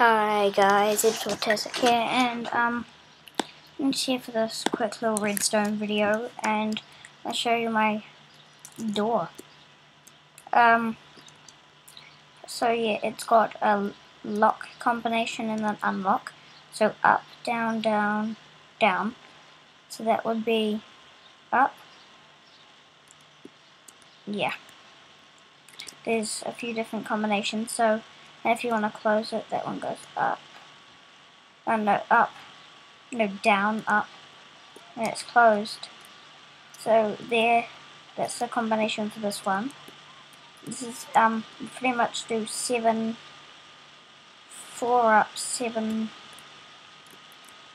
Hi guys, it's Autistic here and um I'm just here for this quick little redstone video and I'll show you my door. Um so yeah, it's got a lock combination and an unlock. So up, down, down, down. So that would be up. Yeah. There's a few different combinations, so and if you want to close it, that one goes up. Oh no, up. No, down, up. And it's closed. So there, that's the combination for this one. This is, um, pretty much do seven, four up, seven,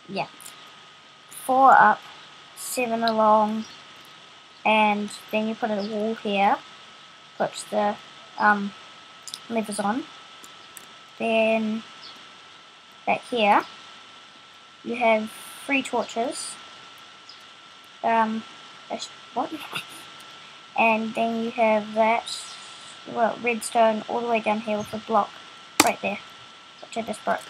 yeah. Four up, seven along, and then you put a wall here, puts the, um, levers on then back here you have three torches. Um, what? and then you have that, well, redstone all the way down here with a block right there, which I just broke.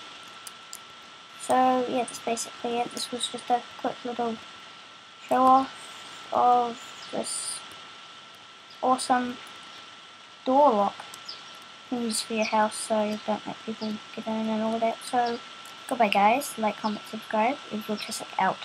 So yeah, that's basically it. This was just a quick little show off of this awesome door lock Things for your house, so don't let people get in and all that. So, goodbye, guys. Like, comment, subscribe. It's Autistic out.